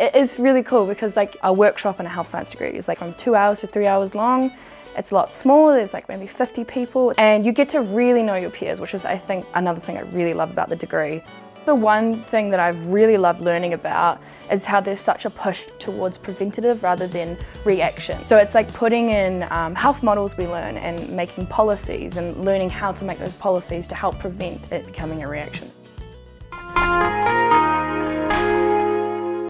It is really cool because like a workshop in a health science degree is like from two hours to three hours long. It's a lot smaller, there's like maybe 50 people and you get to really know your peers, which is I think another thing I really love about the degree. The one thing that I've really loved learning about is how there's such a push towards preventative rather than reaction. So it's like putting in um, health models we learn and making policies and learning how to make those policies to help prevent it becoming a reaction.